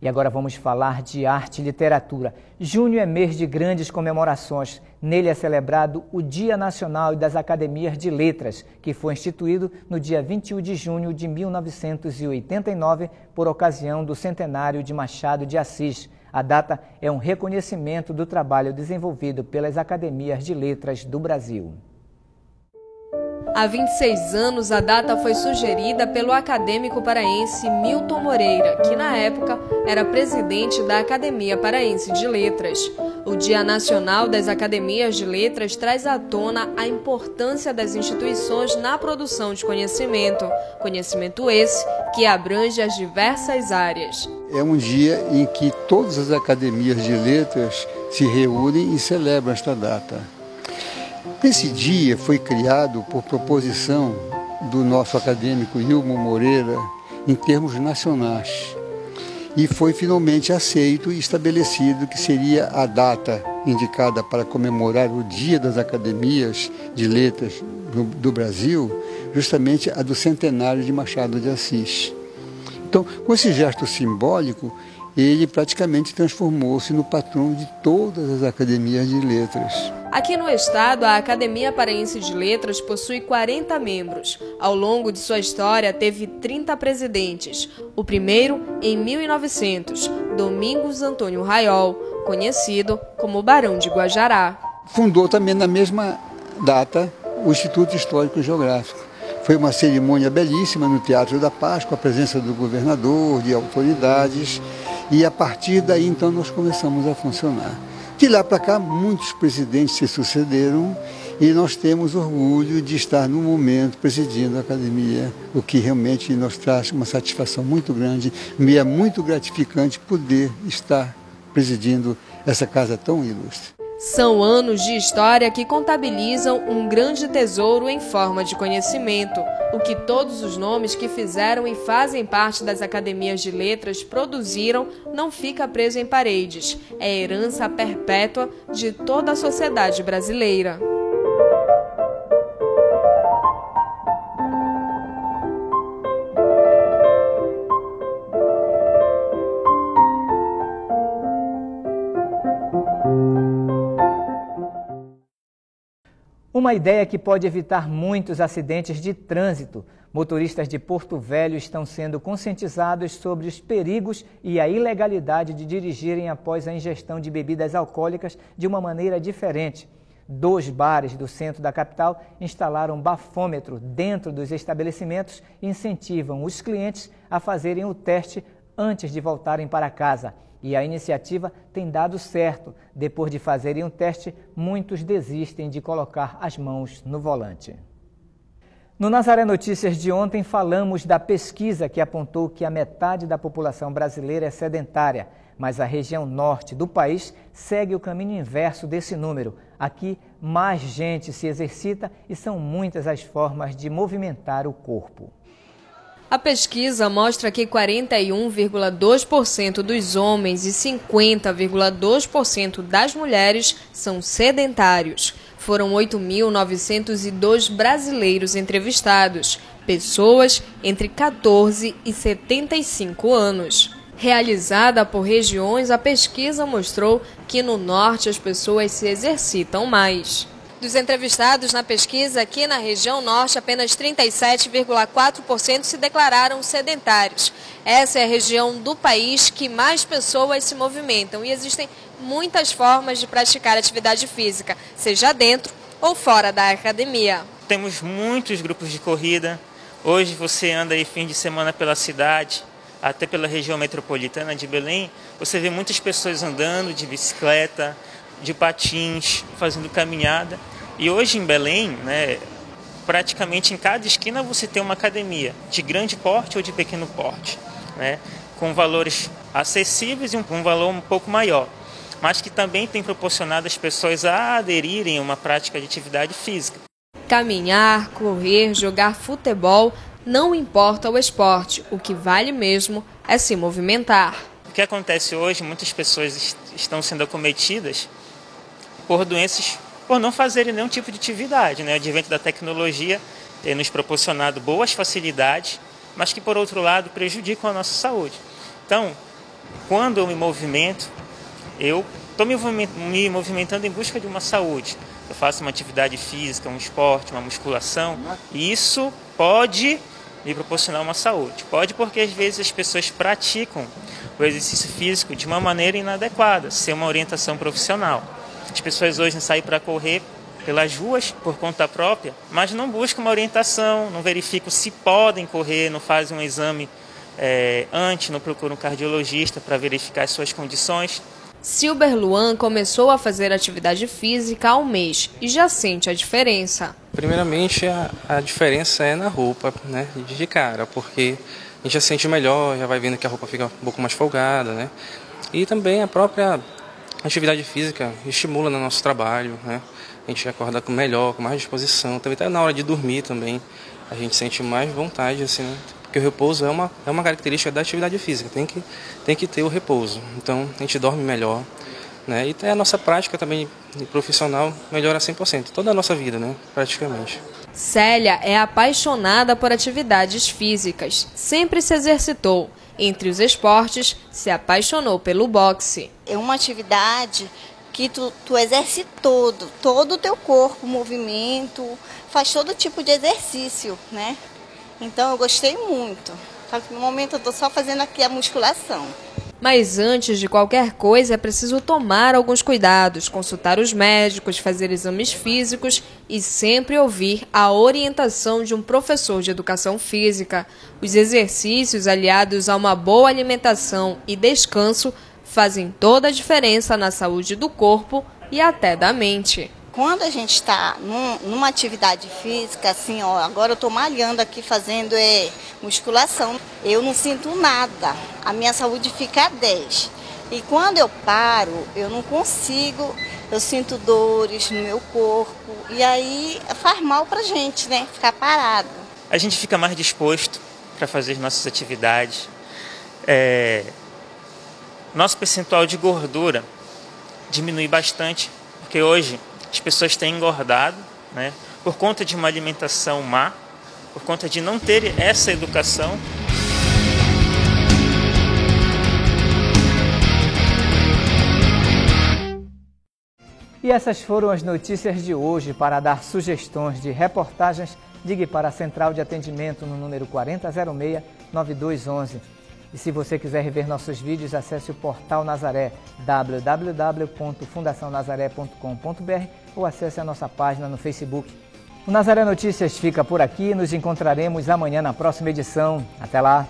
E agora vamos falar de arte e literatura. Junho é mês de grandes comemorações. Nele é celebrado o Dia Nacional das Academias de Letras, que foi instituído no dia 21 de junho de 1989 por ocasião do centenário de Machado de Assis. A data é um reconhecimento do trabalho desenvolvido pelas academias de letras do Brasil. Há 26 anos, a data foi sugerida pelo acadêmico paraense Milton Moreira, que na época era presidente da Academia Paraense de Letras. O Dia Nacional das Academias de Letras traz à tona a importância das instituições na produção de conhecimento, conhecimento esse que abrange as diversas áreas. É um dia em que todas as academias de letras se reúnem e celebram esta data. Esse dia foi criado por proposição do nosso acadêmico Ilmo Moreira em termos nacionais e foi finalmente aceito e estabelecido que seria a data indicada para comemorar o Dia das Academias de Letras do Brasil, justamente a do centenário de Machado de Assis. Então, com esse gesto simbólico, ele praticamente transformou-se no patrão de todas as academias de letras. Aqui no estado, a Academia Paraense de Letras possui 40 membros. Ao longo de sua história, teve 30 presidentes. O primeiro, em 1900, Domingos Antônio Raiol, conhecido como Barão de Guajará. Fundou também na mesma data o Instituto Histórico Geográfico. Foi uma cerimônia belíssima no Teatro da Paz, com a presença do governador, de autoridades. E a partir daí, então, nós começamos a funcionar. De lá para cá, muitos presidentes se sucederam e nós temos orgulho de estar no momento presidindo a academia, o que realmente nos traz uma satisfação muito grande. Me é muito gratificante poder estar presidindo essa casa tão ilustre. São anos de história que contabilizam um grande tesouro em forma de conhecimento, o que todos os nomes que fizeram e fazem parte das academias de letras produziram não fica preso em paredes, é herança perpétua de toda a sociedade brasileira. Uma ideia que pode evitar muitos acidentes de trânsito. Motoristas de Porto Velho estão sendo conscientizados sobre os perigos e a ilegalidade de dirigirem após a ingestão de bebidas alcoólicas de uma maneira diferente. Dois bares do centro da capital instalaram bafômetro dentro dos estabelecimentos e incentivam os clientes a fazerem o teste antes de voltarem para casa. E a iniciativa tem dado certo. Depois de fazerem um teste, muitos desistem de colocar as mãos no volante. No Nazaré Notícias de ontem, falamos da pesquisa que apontou que a metade da população brasileira é sedentária, mas a região norte do país segue o caminho inverso desse número. Aqui, mais gente se exercita e são muitas as formas de movimentar o corpo. A pesquisa mostra que 41,2% dos homens e 50,2% das mulheres são sedentários. Foram 8.902 brasileiros entrevistados, pessoas entre 14 e 75 anos. Realizada por regiões, a pesquisa mostrou que no norte as pessoas se exercitam mais. Dos entrevistados na pesquisa, aqui na região norte, apenas 37,4% se declararam sedentários. Essa é a região do país que mais pessoas se movimentam e existem muitas formas de praticar atividade física, seja dentro ou fora da academia. Temos muitos grupos de corrida. Hoje você anda aí fim de semana pela cidade, até pela região metropolitana de Belém, você vê muitas pessoas andando de bicicleta, de patins, fazendo caminhada. E hoje em Belém, né, praticamente em cada esquina você tem uma academia, de grande porte ou de pequeno porte, né, com valores acessíveis e um, um valor um pouco maior, mas que também tem proporcionado as pessoas a aderirem a uma prática de atividade física. Caminhar, correr, jogar futebol, não importa o esporte, o que vale mesmo é se movimentar. O que acontece hoje, muitas pessoas estão sendo acometidas por doenças por não fazerem nenhum tipo de atividade. Né? O advento da tecnologia tem nos proporcionado boas facilidades, mas que, por outro lado, prejudicam a nossa saúde. Então, Quando eu me movimento, eu estou me movimentando em busca de uma saúde. Eu faço uma atividade física, um esporte, uma musculação, e isso pode me proporcionar uma saúde. Pode porque às vezes as pessoas praticam o exercício físico de uma maneira inadequada, sem uma orientação profissional. As pessoas hoje saem para correr pelas ruas por conta própria, mas não buscam uma orientação, não verificam se podem correr, não fazem um exame é, antes, não procuram um cardiologista para verificar as suas condições. Silber Luan começou a fazer atividade física há um mês e já sente a diferença. Primeiramente, a, a diferença é na roupa, né, de cara, porque a gente já sente melhor, já vai vendo que a roupa fica um pouco mais folgada, né, e também a própria atividade física estimula no nosso trabalho, né, a gente acorda com melhor, com mais disposição, também na hora de dormir também, a gente sente mais vontade, assim, né, porque o repouso é uma, é uma característica da atividade física, tem que, tem que ter o repouso. Então a gente dorme melhor. Né? E a nossa prática também profissional melhora 100%, toda a nossa vida, né? praticamente. Célia é apaixonada por atividades físicas, sempre se exercitou. Entre os esportes, se apaixonou pelo boxe. É uma atividade que tu, tu exerce todo, todo o teu corpo, movimento, faz todo tipo de exercício, né? Então eu gostei muito. Só que no momento eu estou só fazendo aqui a musculação. Mas antes de qualquer coisa é preciso tomar alguns cuidados, consultar os médicos, fazer exames físicos e sempre ouvir a orientação de um professor de educação física. Os exercícios aliados a uma boa alimentação e descanso fazem toda a diferença na saúde do corpo e até da mente quando a gente está num, numa atividade física, assim, ó, agora eu estou malhando aqui, fazendo é, musculação, eu não sinto nada, a minha saúde fica a 10. E quando eu paro, eu não consigo, eu sinto dores no meu corpo, e aí faz mal para gente, né, ficar parado. A gente fica mais disposto para fazer as nossas atividades. É... Nosso percentual de gordura diminui bastante, porque hoje as pessoas têm engordado, né, por conta de uma alimentação má, por conta de não ter essa educação. E essas foram as notícias de hoje. Para dar sugestões de reportagens, ligue para a Central de Atendimento no número 4006-9211. E se você quiser rever nossos vídeos, acesse o portal Nazaré, www.fundacionazaré.com.br ou acesse a nossa página no Facebook. O Nazaré Notícias fica por aqui, nos encontraremos amanhã na próxima edição. Até lá!